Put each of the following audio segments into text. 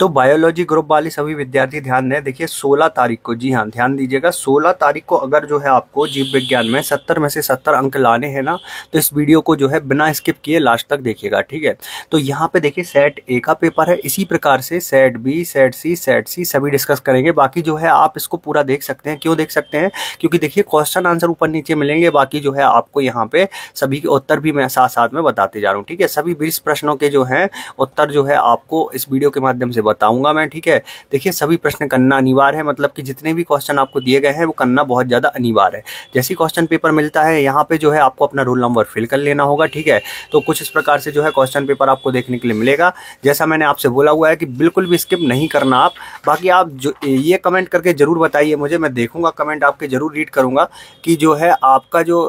तो biology group वाले सभी विद्यार्थी, ध्यान दें, देखिए 16 तारीख को, जी हाँ ध्यान दीजिएगा 16 तारीख को अगर जो है आपको जीव विज्ञान में 70 में से 70 अंक लाने हैं ना तो इस वीडियो को जो है बिना स्किप किए लास्ट तक देखिएगा, ठीक है? तो यहाँ पे देखिए सेट ए का पेपर है, इसी प्रकार से set B set C set C सभी डिस्कस करेंगे, बाकी जो है आप इसको पूरा देख सकते हैं। क्यों देख सकते हैं? क्योंकि देखिए क्वेश्चन आंसर ऊपर नीचे मिलेंगे, बाकी जो है आपको यहाँ पे सभी के उत्तर भी मैं साथ साथ में बताते जा रहा हूँ, ठीक है? सभी बीस प्रश्नों के जो है, उत्तर जो है आपको इस वीडियो के माध्यम से बताऊँगा मैं, ठीक है? देखिए, सभी प्रश्न करना अनिवार्य है मतलब कि जितने भी क्वेश्चन आपको दिए गए हैं, वो करना बहुत ज़्यादा अनिवार्य है। जैसे क्वेश्चन पेपर मिलता है, यहाँ पे जो है आपको अपना रोल नंबर फिल कर लेना होगा, ठीक है? तो कुछ इस प्रकार से जो है क्वेश्चन पेपर आपको देखने के लिए मिलेगा। जैसा मैंने आपसे बोला हुआ है कि बिल्कुल भी स्किप नहीं करना आप। बाकी आप जो, ये कमेंट करके ज़रूर बताइए मुझे, मैं देखूँगा कमेंट आपके, ज़रूर रीड करूँगा कि जो है आपका जो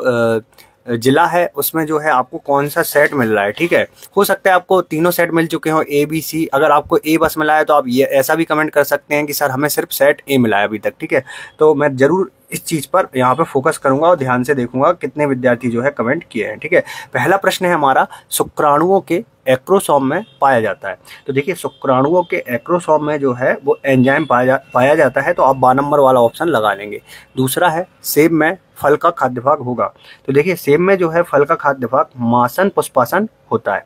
जिला है, उसमें जो है आपको कौन सा सेट मिल रहा है, ठीक है? हो सकता है आपको तीनों सेट मिल चुके हों ए बी सी अगर आपको ए बस मिला है तो आप ये, ऐसा भी कमेंट कर सकते हैं कि, सर, हमें सिर्फ़ सेट ए मिला है अभी तक, ठीक है? तो मैं ज़रूर इस चीज़ पर यहाँ पे फोकस करूँगा और ध्यान से देखूँगा कितने विद्यार्थी जो है कमेंट किए हैं ठीक है? पहला प्रश्न है हमारा शुक्राणुओं के एक्रोसोम में पाया जाता है। तो देखिए शुक्राणुओं के एक्रोसोम में जो है वो एंजाइम पाया जा, पाया जाता है तो आप बा नंबर वाला ऑप्शन लगा लेंगे। दूसरा है सेब में फल का खाद्य भाग होगा। तो देखिए सेब में जो है फल का खाद्य भाग मासन पुष्पासन होता है।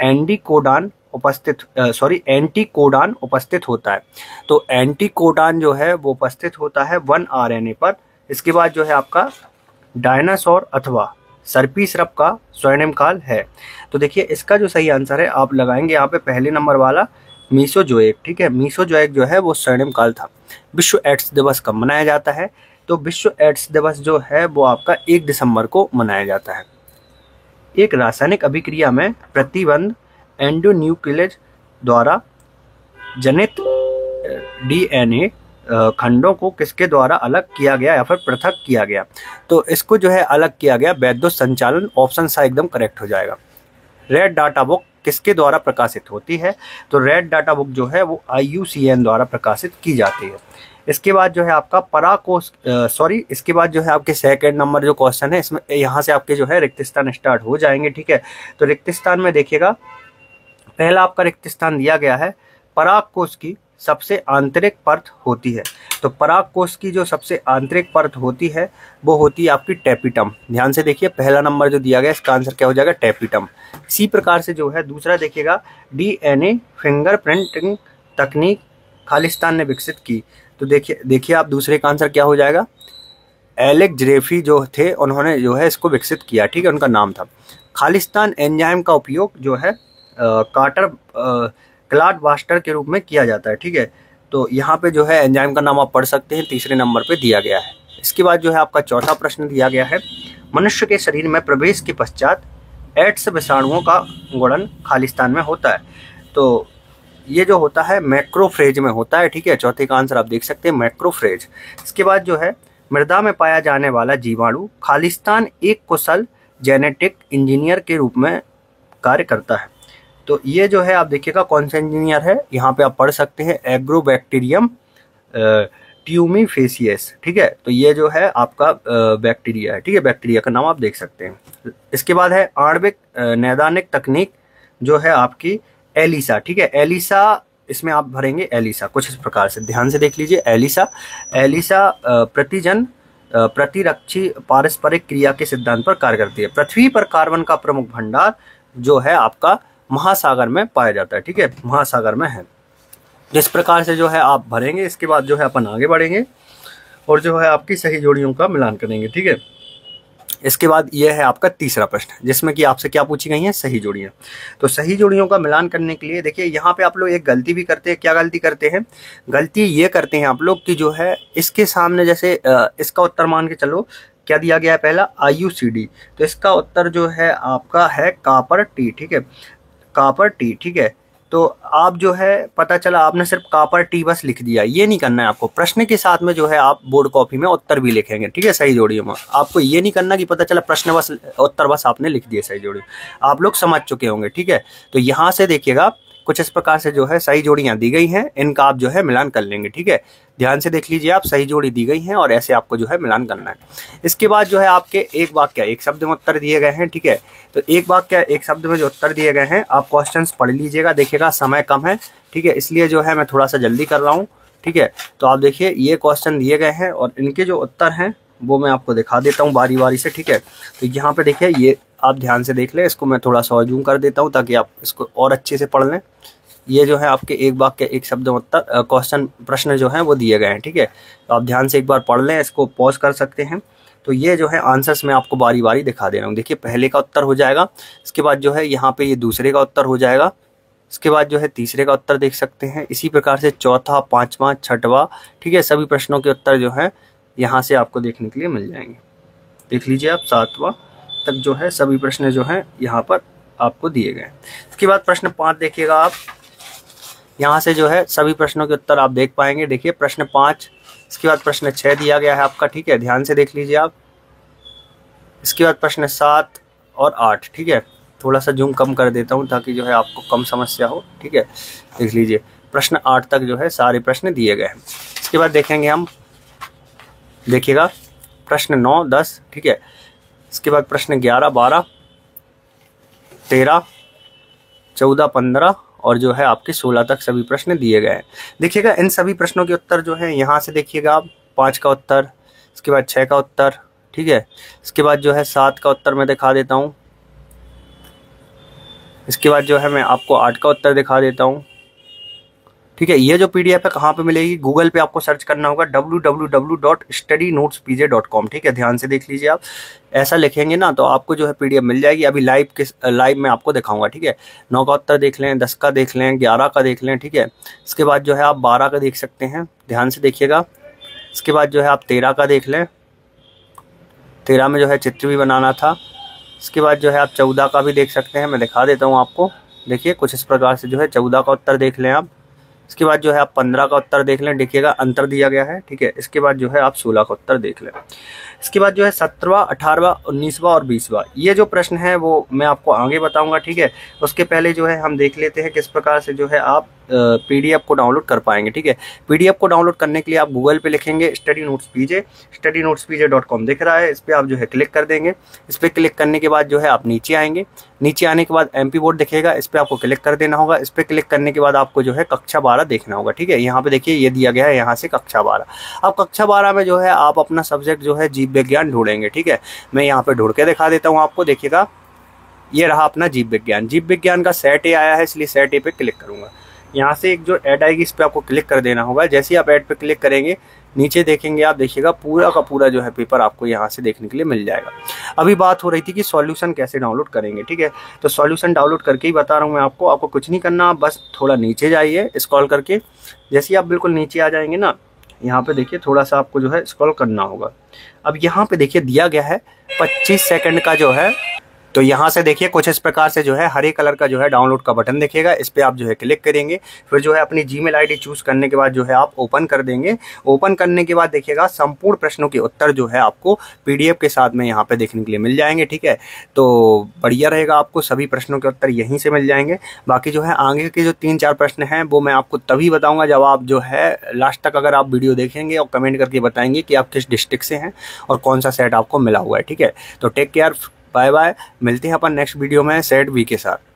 एंडीकोडान उपस्थित सॉरी एंटी कोडान उपस्थित होता है। तो एंटी कोडान जो है, वो उपस्थित होता है वन आरएनए पर। इसके बाद जो है आपका डायनासोर अथवा सर्पी श्रप का स्वर्णिम काल है। तो देखिए, इसका जो सही आंसर है, आप लगाएँगे यहाँ पे पहले नंबर वाला मीसो जो मीसोजोएक ठीक है? मीसो जो मीसोजोएक जो है, वो स्वर्णिम काल था। विश्व एड्स दिवस कब मनाया जाता है? तो विश्व एड्स दिवस जो है, वो आपका एक दिसंबर को मनाया जाता है। एक रासायनिक अभिक्रिया में प्रतिबंध एंडोन्यूक्लियज द्वारा जनित डीएनए खंडों को किसके द्वारा अलग किया गया या फिर पृथक किया गया? तो इसको जो है अलग किया गया वैद्युत संचालन ऑप्शन सा एकदम करेक्ट हो जाएगा। रेड डाटा बुक किसके द्वारा प्रकाशित होती है? तो रेड डाटा बुक जो है वो आईयूसीएन द्वारा प्रकाशित की जाती है। इसके बाद जो है आपका पराकोस सॉरी, इसके बाद जो है आपके सेकंड नंबर जो क्वेश्चन है, इसमें यहाँ से आपके जो है रिक्त स्थान स्टार्ट हो जाएँगे, ठीक है? तो रिक्त स्थान में देखिएगा पहला आपका रिक्त स्थान दिया गया है। पराग कोष की सबसे आंतरिक परत होती है। तो पराग कोष की जो सबसे आंतरिक परत होती है, वो होती है आपकी टेपिटम। ध्यान से देखिए, पहला नंबर जो दिया गया, इसका आंसर क्या हो जाएगा? टेपिटम। इसी प्रकार से जो है, दूसरा देखिएगा, डीएनए फिंगरप्रिंटिंग तकनीक खालिस्तान ने विकसित की। तो देखिए देखिए आप दूसरे का आंसर क्या हो जाएगा? एलेक जरेफी जो थे, उन्होंने जो है इसको विकसित किया, ठीक है, उनका नाम था। खालिस्तान एंजाइम का उपयोग जो है कार्टर क्लाड वास्टर के रूप में किया जाता है, ठीक है? तो यहाँ पे जो है एंजाइम का नाम आप पढ़ सकते हैं, तीसरे नंबर पे दिया गया है। इसके बाद जो है आपका चौथा प्रश्न दिया गया है, मनुष्य के शरीर में प्रवेश के पश्चात एड्स विषाणुओं का गुणन खालिस्तान में होता है। तो ये जो होता है मैक्रोफ्रेज में होता है, ठीक है? चौथे का आंसर आप देख सकते हैं मैक्रोफ्रेज इसके बाद जो है, मृदा में पाया जाने वाला जीवाणु खालिस्तान एक कुशल जेनेटिक इंजीनियर के रूप में कार्य करता है। तो ये जो है, आप देखिएगा, कौन सा इंजीनियर है? यहाँ पे आप पढ़ सकते हैं एग्रो एग्रोबैक्टीरियम ट्यूमीफेसियस ठीक है? तो ये जो है आपका बैक्टीरिया है, ठीक है? बैक्टीरिया का नाम आप देख सकते हैं। इसके बाद है, आणविक नैदानिक तकनीक जो है आपकी एलिसा ठीक है? एलिसा इसमें आप भरेंगे एलिसा कुछ इस प्रकार से। ध्यान से देख लीजिए एलिसा एलिसा प्रतिजन प्रतिरक्षी पारस्परिक क्रिया के सिद्धांत पर कार्य करती है। पृथ्वी पर कार्बन का प्रमुख भंडार जो है आपका महासागर में पाया जाता है, ठीक है? महासागर में है। जिस प्रकार से जो है आप भरेंगे, इसके बाद जो है अपन आगे बढ़ेंगे और जो है आपकी सही जोड़ियों का मिलान करेंगे, ठीक है? इसके बाद यह है आपका तीसरा प्रश्न, जिसमें कि आपसे क्या पूछी गई है? सही जोड़ियाँ। तो सही जोड़ियों का मिलान करने के लिए देखिए, यहाँ पे आप लोग एक गलती भी करते हैं, क्या गलती करते हैं? गलती ये करते हैं आप लोग कि जो है इसके सामने जैसे इसका उत्तर मान के चलो, क्या दिया गया है पहला? आईयूसीडी तो इसका उत्तर जो है आपका है कापर टी ठीक है? कापर टी ठीक है? तो आप जो है, पता चला आपने सिर्फ़ कापर टी बस लिख दिया, ये नहीं करना है आपको। प्रश्न के साथ में जो है, आप बोर्ड कॉपी में उत्तर भी लिखेंगे, ठीक है, सही जोड़ियों में। आपको ये नहीं करना कि पता चला प्रश्न बस, उत्तर बस आपने लिख दिया सही जोड़ियों। आप लोग समझ चुके होंगे, ठीक है? तो यहाँ से देखिएगा कुछ इस प्रकार से जो है सही जोड़ियाँ दी गई हैं, इनका आप जो है मिलान कर लेंगे, ठीक है? ध्यान से देख लीजिए आप, सही जोड़ी दी गई हैं और ऐसे आपको जो है मिलान करना है। इसके बाद जो है आपके एक वाक्य, एक शब्द में उत्तर दिए गए हैं, ठीक है? तो एक वाक्य, एक शब्द में जो उत्तर दिए गए हैं, आप क्वेश्चन पढ़ लीजिएगा, देखिएगा, समय कम है, ठीक है? इसलिए जो है मैं थोड़ा सा जल्दी कर रहा हूँ, ठीक है? तो आप देखिए, ये क्वेश्चन दिए गए हैं और इनके जो उत्तर हैं, वो मैं आपको दिखा देता हूँ बारी बारी से, ठीक है? तो यहाँ पे देखिए, ये आप ध्यान से देख लें, इसको मैं थोड़ा सा जूम कर देता हूँ ताकि आप इसको और अच्छे से पढ़ लें। ये जो है आपके एक वाक्य, एक शब्द उत्तर क्वेश्चन प्रश्न जो है वो दिए गए हैं, ठीक है? तो आप ध्यान से एक बार पढ़ लें, इसको पॉज कर सकते हैं। तो ये जो है आंसर्स मैं आपको बारी बारी दिखा दे रहा हूँ। देखिए, पहले का उत्तर हो जाएगा, इसके बाद जो है यहाँ पे ये दूसरे का उत्तर हो जाएगा, इसके बाद जो है तीसरे का उत्तर देख सकते हैं। इसी प्रकार से चौथा, पाँचवा, छठवा, ठीक है? सभी प्रश्नों के उत्तर जो है यहाँ से आपको देखने के लिए मिल जाएँगे। देख लीजिए आप, सातवा तक जो है सभी प्रश्न जो है यहाँ पर आपको दिए गए इसके बाद प्रश्न पाँच देखिएगा आप। यहाँ से जो है सभी प्रश्नों के उत्तर आप देख पाएँगे। देखिए, प्रश्न पाँच, इसके बाद प्रश्न छः दिया गया है आपका, ठीक है? ध्यान से देख लीजिए आप। इसके बाद प्रश्न सात और आठ, ठीक है? थोड़ा सा जूम कम कर देता हूँ ताकि जो है आपको कम समस्या हो, ठीक है? देख लीजिए, प्रश्न आठ तक जो है सारे प्रश्न दिए गए हैं। इसके बाद देखेंगे हम। देखिएगा, प्रश्न नौ, दस, ठीक है? इसके बाद प्रश्न ग्यारह, बारह, तेरह, चौदह, पंद्रह और जो है आपके सोलह तक सभी प्रश्न दिए गए हैं। देखिएगा, इन सभी प्रश्नों के उत्तर जो है, यहाँ से देखिएगा आप, पाँच का उत्तर, इसके बाद छः का उत्तर, ठीक है? इसके बाद जो है सात का उत्तर मैं दिखा देता हूँ। इसके बाद जो है मैं आपको आठ का उत्तर दिखा देता हूँ। ठीक है, ये जो पीडीएफ है, कहाँ पे मिलेगी? गूगल पे आपको सर्च करना होगा कॉम ठीक है? ध्यान से देख लीजिए आप। ऐसा लिखेंगे ना तो आपको जो है पीडीएफ मिल जाएगी। अभी लाइव के लाइव में आपको दिखाऊँगा, ठीक है? नौ का उत्तर देख लें, दस का देख लें, ग्यारह का देख लें, ठीक है? इसके बाद जो है आप बारह का देख सकते हैं। ध्यान से देखिएगा। इसके बाद जो है आप तेरह का देख लें। तेरह में जो है चित्र भी बनाना था। इसके बाद जो है आप चौदह का भी देख सकते हैं। मैं दिखा देता हूँ आपको। देखिए, कुछ इस प्रकार से जो है चौदह का उत्तर देख लें आप। इसके बाद जो है आप पंद्रह का उत्तर देख लें, देखिएगा अंतर दिया गया है, ठीक है? इसके बाद जो है आप सोलह का उत्तर देख लें। इसके बाद जो है सत्रवा अठारवा उन्नीसवा और बीसवा। ये जो प्रश्न है वो मैं आपको आगे बताऊँगा, ठीक है? उसके पहले जो है हम देख लेते हैं किस प्रकार से जो है आप पीडीएफ को डाउनलोड कर पाएँगे, ठीक है? पीडीएफ को डाउनलोड करने के लिए आप गूगल पे लिखेंगे study notes PJ, study notes PJ dot com दिख रहा है, इस पर आप जो है क्लिक कर देंगे। इस पर क्लिक करने के बाद जो है आप नीचे आएँगे। नीचे आने के बाद एम पी बोर्ड दिखेगा, इस पर आपको क्लिक कर देना होगा। इस पर क्लिक करने के बाद आपको जो है कक्षा बारह देखना होगा, ठीक है? यहाँ पे देखिए, ये दिया गया है यहाँ से कक्षा बारह। अब कक्षा बारह में जो है आप अपना सब्जेक्ट जो है जीव विज्ञान ढूंढेंगे, ठीक है? मैं यहाँ पे ढूंढ के दिखा देता हूँ आपको, देखिएगा। ये रहा अपना जीव विज्ञान। जीव विज्ञान का सेट ए आया है, इसलिए सेट ए पे क्लिक करूँगा। यहाँ से एक जो ऐड आएगी, इस पर आपको क्लिक कर देना होगा। जैसे ही आप ऐड पे क्लिक करेंगे, नीचे देखेंगे, आप देखिएगा, पूरा का पूरा जो है पेपर आपको यहाँ से देखने के लिए मिल जाएगा। अभी बात हो रही थी कि सॉल्यूशन कैसे डाउनलोड करेंगे, ठीक है? तो सॉल्यूशन डाउनलोड करके ही बता रहा हूँ मैं आपको। आपको कुछ नहीं करना आप बस थोड़ा नीचे जाइए स्क्रॉल करके। जैसे ही आप बिल्कुल नीचे आ जाएँगे ना, यहाँ पे देखिए, थोड़ा सा आपको जो है स्क्रॉल करना होगा। अब यहाँ पे देखिए, दिया गया है 25 सेकंड का जो है तो यहाँ से देखिए, कुछ इस प्रकार से जो है, हरे कलर का जो है डाउनलोड का बटन दिखेगा। इस पर आप जो है क्लिक करेंगे। फिर जो है, अपनी जी मेल चूज़ करने के बाद जो है, आप ओपन कर देंगे। ओपन करने के बाद देखिएगा, संपूर्ण प्रश्नों के उत्तर जो है, आपको पीडीएफ के साथ में यहाँ पे देखने के लिए मिल जाएँगे, ठीक है? तो बढ़िया रहेगा आपको, सभी प्रश्नों के उत्तर यहीं से मिल जाएँगे। बाकी जो है, आगे के जो तीन चार प्रश्न हैं, वो मैं आपको तभी बताऊँगा जब आप जो है लास्ट तक अगर आप वीडियो देखेंगे और कमेंट करके बताएँगे कि आप किस डिस्ट्रिक्ट से हैं और कौन सा सेट आपको मिला हुआ है, ठीक है? तो टेक केयर बाय बाय मिलते हैं अपन नेक्स्ट वीडियो में सेट वी के साथ।